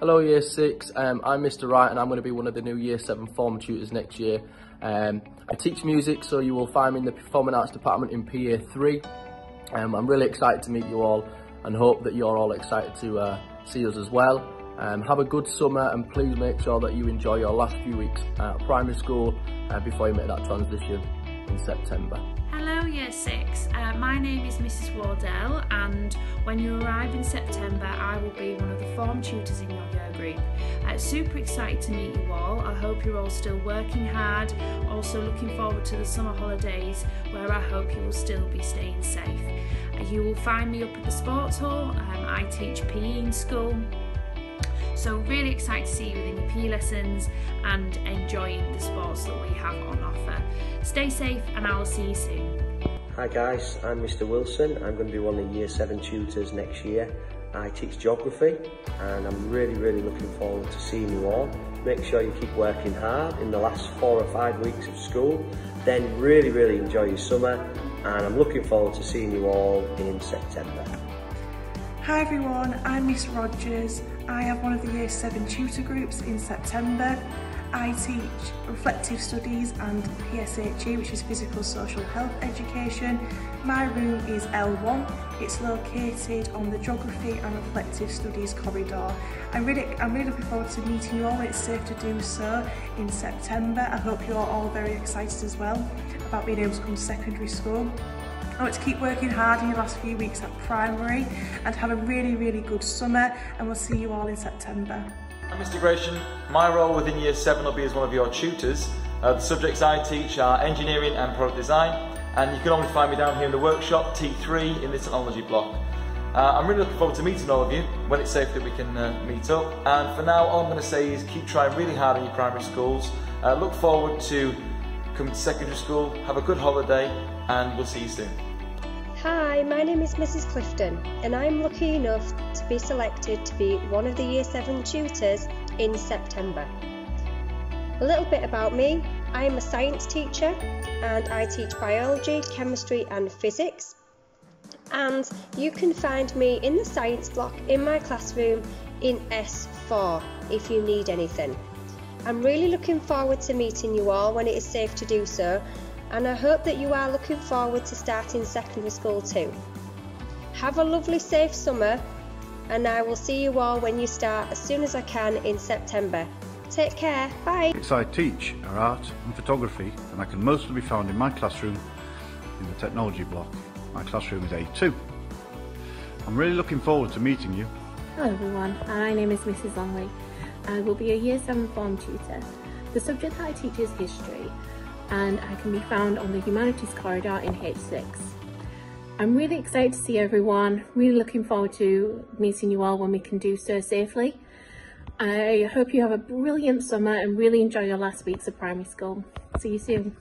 Hello Year 6, um, I'm Mr Wright and I'm going to be one of the new Year 7 form tutors next year. Um, I teach music so you will find me in the Performing Arts Department in PA 3. Um, I'm really excited to meet you all and hope that you're all excited to uh, see us as well. Um, have a good summer and please make sure that you enjoy your last few weeks at primary school uh, before you make that transition in September. Hello Year 6, uh, my name is Mrs Wardell and when you arrive in September I will be one of the form tutors in your year group. Uh, super excited to meet you all, I hope you're all still working hard, also looking forward to the summer holidays where I hope you will still be staying safe. Uh, you will find me up at the sports hall, um, I teach PE in school so really excited to see you within your PE lessons and enjoying the sports that we have on offer. Stay safe and I will see you soon. Hi guys, I'm Mr Wilson. I'm going to be one of the Year 7 tutors next year. I teach geography and I'm really, really looking forward to seeing you all. Make sure you keep working hard in the last four or five weeks of school. Then really, really enjoy your summer and I'm looking forward to seeing you all in September. Hi everyone, I'm Miss Rogers. I have one of the Year 7 tutor groups in September. I teach reflective studies and PSHE, which is physical social health education. My room is L1. It's located on the geography and reflective studies corridor. I'm really, I'm really looking forward to meeting you all it's safe to do so in September. I hope you're all very excited as well about being able to come to secondary school. I want to keep working hard in your last few weeks at primary and have a really, really good summer and we'll see you all in September. I'm Mr Gratian. My role within Year 7 will be as one of your tutors. Uh, the subjects I teach are engineering and product design and you can only find me down here in the workshop T3 in the technology block. Uh, I'm really looking forward to meeting all of you when it's safe that we can uh, meet up and for now all I'm going to say is keep trying really hard in your primary schools. Uh, look forward to coming to secondary school, have a good holiday and we'll see you soon. Hi, my name is Mrs Clifton and I'm lucky enough to be selected to be one of the Year 7 tutors in September. A little bit about me, I am a science teacher and I teach biology, chemistry and physics and you can find me in the science block in my classroom in S4 if you need anything. I'm really looking forward to meeting you all when it is safe to do so and I hope that you are looking forward to starting secondary school too. Have a lovely safe summer and I will see you all when you start as soon as I can in September. Take care, bye! I teach are art and photography and I can mostly be found in my classroom in the technology block. My classroom is A2. I'm really looking forward to meeting you. Hello everyone, my name is Mrs Longley. I will be a Year 7 form tutor. The subject that I teach is history and I can be found on the Humanities Corridor in H6. I'm really excited to see everyone, really looking forward to meeting you all when we can do so safely. I hope you have a brilliant summer and really enjoy your last weeks of primary school. See you soon.